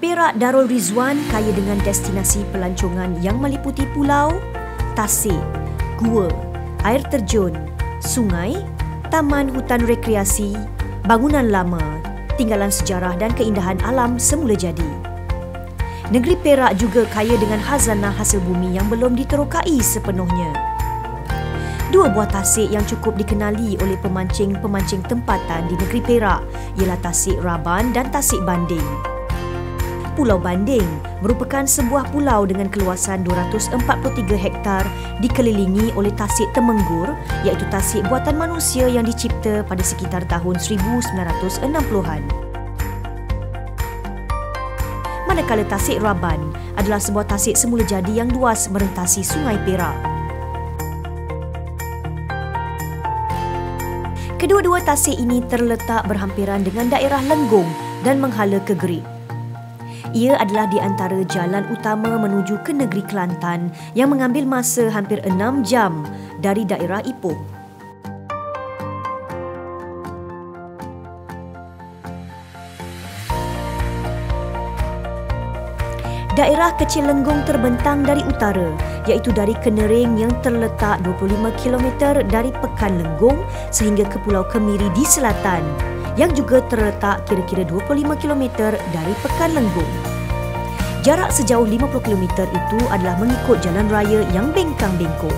Perak Darul Rizwan kaya dengan destinasi pelancongan yang meliputi pulau, tasik, gua, air terjun, sungai, taman hutan rekreasi, bangunan lama, tinggalan sejarah dan keindahan alam semula jadi. Negeri Perak juga kaya dengan khazanah hasil bumi yang belum diterokai sepenuhnya. Dua buah tasik yang cukup dikenali oleh pemancing-pemancing tempatan di negeri Perak ialah Tasik Raban dan Tasik Banding. Pulau Banding merupakan sebuah pulau dengan keluasan 243 hektar dikelilingi oleh tasik temenggur iaitu tasik buatan manusia yang dicipta pada sekitar tahun 1960-an. Manakala tasik Raban adalah sebuah tasik semula jadi yang luas merentasi Sungai Perak. Kedua-dua tasik ini terletak berhampiran dengan daerah Lenggong dan menghala ke Gerik. Ia adalah di antara jalan utama menuju ke negeri Kelantan yang mengambil masa hampir enam jam dari daerah Ipoh. Daerah Kecil Lenggong terbentang dari utara iaitu dari Kenering yang terletak 25 km dari Pekan Lenggong sehingga ke Pulau Kemiri di selatan yang juga terletak kira-kira 25 km dari Pekan Lenggong. Jarak sejauh 50 km itu adalah mengikut jalan raya yang bengkang-bengkok.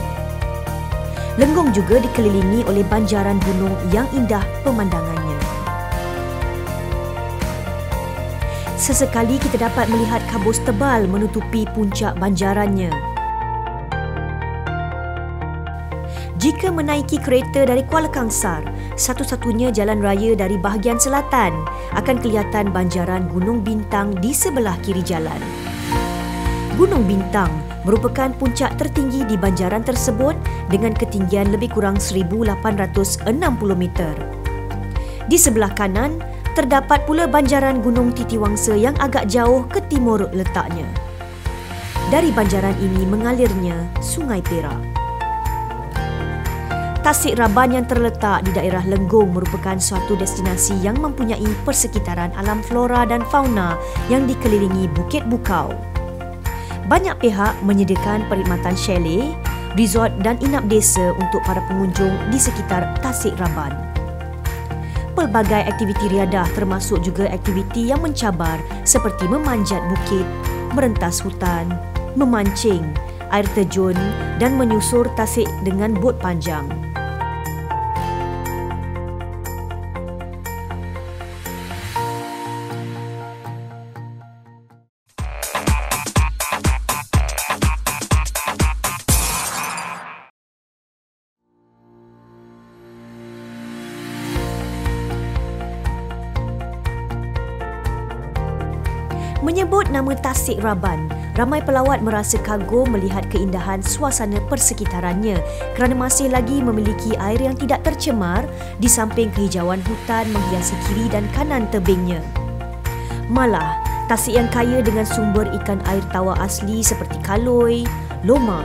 Lenggong juga dikelilingi oleh banjaran gunung yang indah pemandangannya. Sesekali kita dapat melihat kabus tebal menutupi puncak banjarannya. Jika menaiki kereta dari Kuala Kangsar, satu-satunya jalan raya dari bahagian selatan, akan kelihatan banjaran Gunung Bintang di sebelah kiri jalan. Gunung Bintang merupakan puncak tertinggi di banjaran tersebut dengan ketinggian lebih kurang 1860 meter. Di sebelah kanan, terdapat pula banjaran Gunung Titiwangsa yang agak jauh ke timur letaknya. Dari banjaran ini mengalirnya Sungai Perak. Tasik Raban yang terletak di daerah Lenggong merupakan suatu destinasi yang mempunyai persekitaran alam flora dan fauna yang dikelilingi Bukit Bukau. Banyak pihak menyediakan perkhidmatan chalet, resort dan inap desa untuk para pengunjung di sekitar Tasik Raban. Pelbagai aktiviti riadah termasuk juga aktiviti yang mencabar seperti memanjat bukit, merentas hutan, memancing, air terjun dan menyusur tasik dengan bot panjang. Nama Tasik Raban, ramai pelawat merasa kagum melihat keindahan suasana persekitarannya kerana masih lagi memiliki air yang tidak tercemar di samping kehijauan hutan menghiasi kiri dan kanan tebingnya. Malah, Tasik yang kaya dengan sumber ikan air tawar asli seperti kaloi, loma,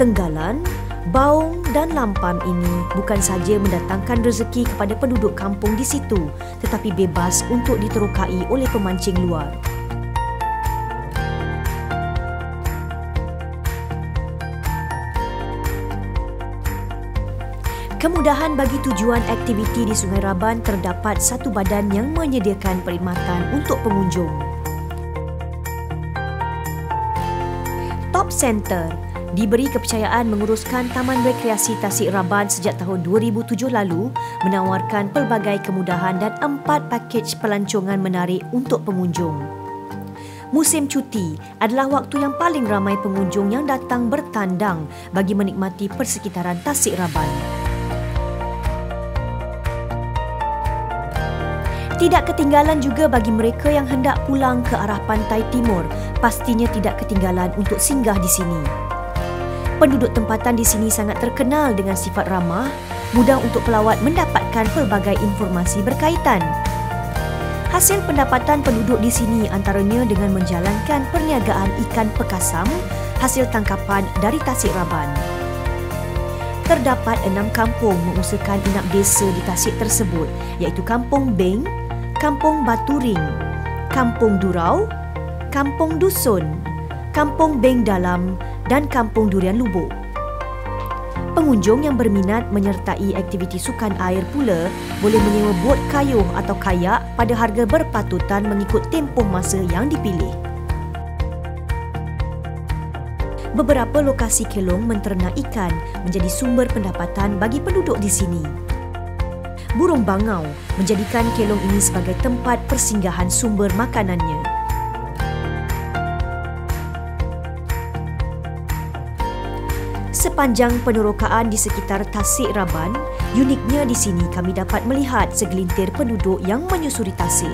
tenggalan, baung dan lampam ini bukan saja mendatangkan rezeki kepada penduduk kampung di situ tetapi bebas untuk diterokai oleh pemancing luar. Kemudahan bagi tujuan aktiviti di Sungai Raban terdapat satu badan yang menyediakan perkhidmatan untuk pengunjung. Top Center diberi kepercayaan menguruskan Taman Rekreasi Tasik Raban sejak tahun 2007 lalu menawarkan pelbagai kemudahan dan empat pakej pelancongan menarik untuk pengunjung. Musim cuti adalah waktu yang paling ramai pengunjung yang datang bertandang bagi menikmati persekitaran Tasik Raban. Tidak ketinggalan juga bagi mereka yang hendak pulang ke arah pantai timur, pastinya tidak ketinggalan untuk singgah di sini. Penduduk tempatan di sini sangat terkenal dengan sifat ramah, mudah untuk pelawat mendapatkan pelbagai informasi berkaitan. Hasil pendapatan penduduk di sini antaranya dengan menjalankan perniagaan ikan pekasam hasil tangkapan dari Tasik Raban. Terdapat enam kampung mengusahakan inap desa di Tasik tersebut iaitu Kampung Beng, Kampung Baturing, Kampung Durau, Kampung Dusun, Kampung Beng Dalam dan Kampung Durian Lubuk. Pengunjung yang berminat menyertai aktiviti sukan air pula boleh menyewa bot kayuh atau kayak pada harga berpatutan mengikut tempoh masa yang dipilih. Beberapa lokasi kelong menternak ikan menjadi sumber pendapatan bagi penduduk di sini. Burung bangau menjadikan kelong ini sebagai tempat persinggahan sumber makanannya. Sepanjang penerokaan di sekitar Tasik Raban, uniknya di sini kami dapat melihat segelintir penduduk yang menyusuri tasik.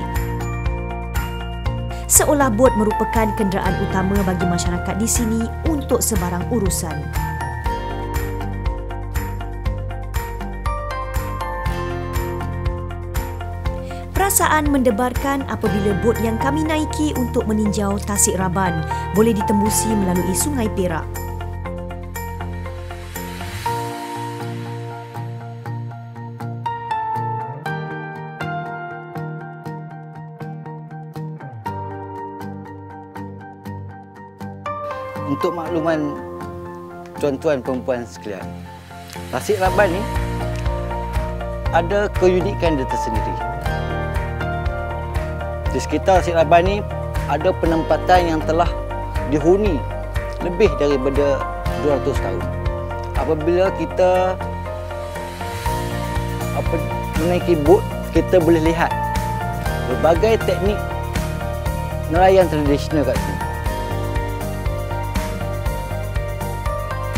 Seolah bot merupakan kenderaan utama bagi masyarakat di sini untuk sebarang urusan. Perasaan mendebarkan apabila bot yang kami naiki untuk meninjau Tasik Raban boleh ditembusi melalui Sungai Perak. untuk makluman tuan-tuan perempuan sekalian. Tasik Raban ni ada keunikan dia tersendiri. Di sekitar Tasik Raban ni ada penempatan yang telah dihuni lebih daripada 200 tahun. Apabila kita apa menaiki bot, kita boleh lihat berbagai teknik nelayan tradisional kat sini.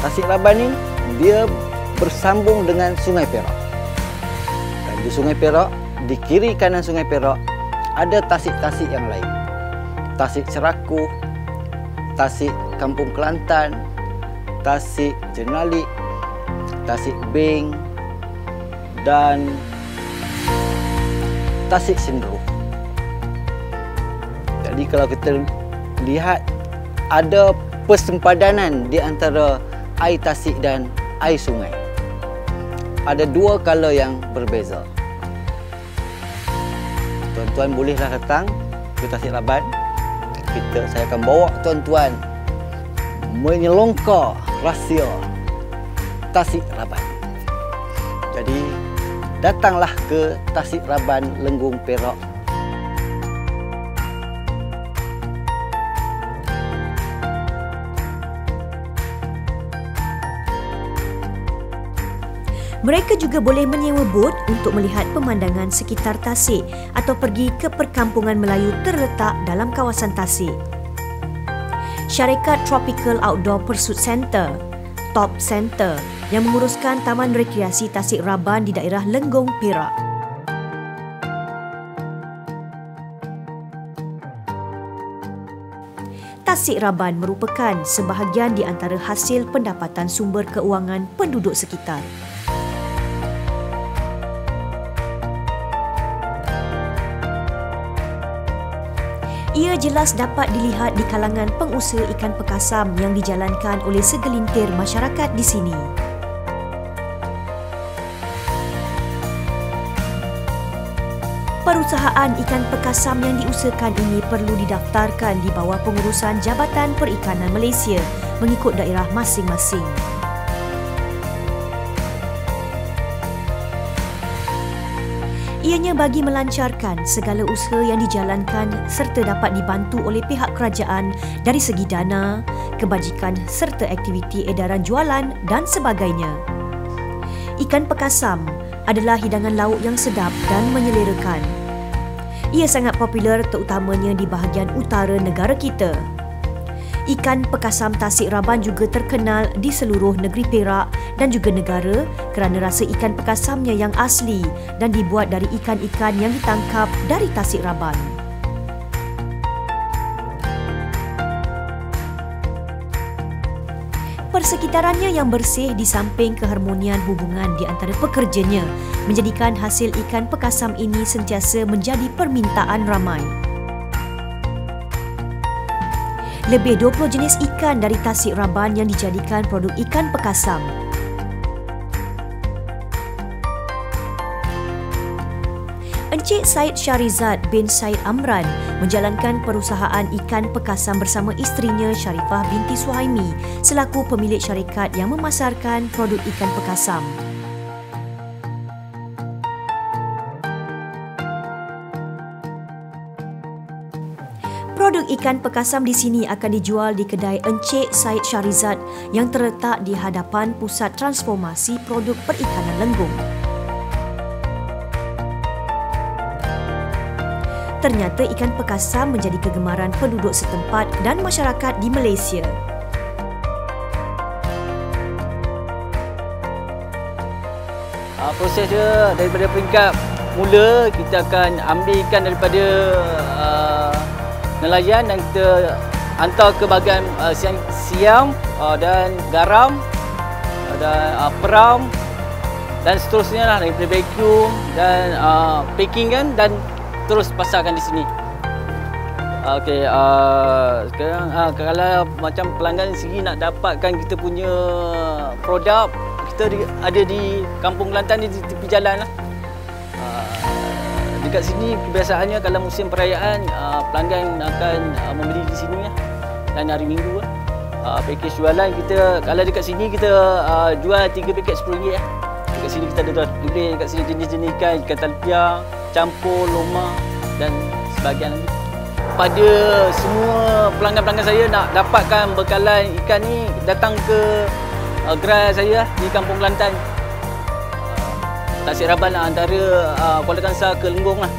Tasik Raban ni dia bersambung dengan Sungai Perak. Dan di Sungai Perak, di kiri kanan Sungai Perak ada tasik-tasik yang lain. Tasik Serakuh, Tasik Kampung Kelantan, Tasik Jernalik, Tasik Beng dan Tasik Sendro. Jadi kalau kita lihat ada persempadanan di antara air tasik dan air sungai. Ada dua color yang berbeza. Tuan-tuan bolehlah datang ke Tasik Laban. Kita saya akan bawa tuan-tuan menyelongkar rahsia Tasik Raban. Jadi datanglah ke Tasik Raban Lenggung Perak Mereka juga boleh menyewa bot untuk melihat pemandangan sekitar Tasik atau pergi ke perkampungan Melayu terletak dalam kawasan Tasik. Syarikat Tropical Outdoor Pursuit Center, Top Center yang menguruskan Taman Rekreasi Tasik Raban di daerah Lenggong, Perak. Tasik Raban merupakan sebahagian di antara hasil pendapatan sumber keuangan penduduk sekitar. Jelas dapat dilihat di kalangan pengusaha ikan pekasam yang dijalankan oleh segelintir masyarakat di sini. Perusahaan ikan pekasam yang diusahakan ini perlu didaftarkan di bawah pengurusan Jabatan Perikanan Malaysia mengikut daerah masing-masing. Ianya bagi melancarkan segala usaha yang dijalankan serta dapat dibantu oleh pihak kerajaan dari segi dana, kebajikan serta aktiviti edaran jualan dan sebagainya. Ikan pekasam adalah hidangan lauk yang sedap dan menyelerakan. Ia sangat popular terutamanya di bahagian utara negara kita. Ikan pekasam Tasik Raban juga terkenal di seluruh negeri Perak dan juga negara kerana rasa ikan pekasamnya yang asli dan dibuat dari ikan-ikan yang ditangkap dari Tasik Raban. Persekitarannya yang bersih di samping keharmonian hubungan di antara pekerjanya menjadikan hasil ikan pekasam ini sentiasa menjadi permintaan ramai. Lebih 20 jenis ikan dari Tasik Raban yang dijadikan produk ikan pekasam. Encik Said Syarizad bin Said Amran menjalankan perusahaan ikan pekasam bersama isterinya Sharifah binti Suhaimi selaku pemilik syarikat yang memasarkan produk ikan pekasam. Produk ikan pekasam di sini akan dijual di kedai Encik Said Syarizad yang terletak di hadapan Pusat Transformasi Produk Perikanan Lenggung. ternyata ikan pekasam menjadi kegemaran penduduk setempat dan masyarakat di Malaysia. Uh, proses dia daripada peringkat mula kita akan ambilkan daripada uh, nelayan dan kita hantar ke bahagian uh, siang, siam uh, dan garam uh, dan uh, peram dan seterusnya lah daripada vacuum dan uh, packing kan dan terus pasarkan di sini. Okey, uh, sekarang uh, kalau macam pelanggan sendiri nak dapatkan kita punya produk, kita di, ada di Kampung Kelantan di tepi jalan lah. Dekat sini kebiasaannya kalau musim perayaan uh, pelanggan akan uh, membeli di sini lah. Dan hari Minggu lah. Uh, package jualan kita kalau dekat sini kita uh, jual 3 paket RM10 lah. Dekat sini kita ada tulis dekat sini jenis-jenis ikan, ikan talpia, campur, loma dan sebagainya lagi. Pada semua pelanggan-pelanggan saya nak dapatkan bekalan ikan ni datang ke uh, gerai saya di Kampung Kelantan. Tasik Raban lah antara uh, Kuala Kangsar ke Lenggong lah.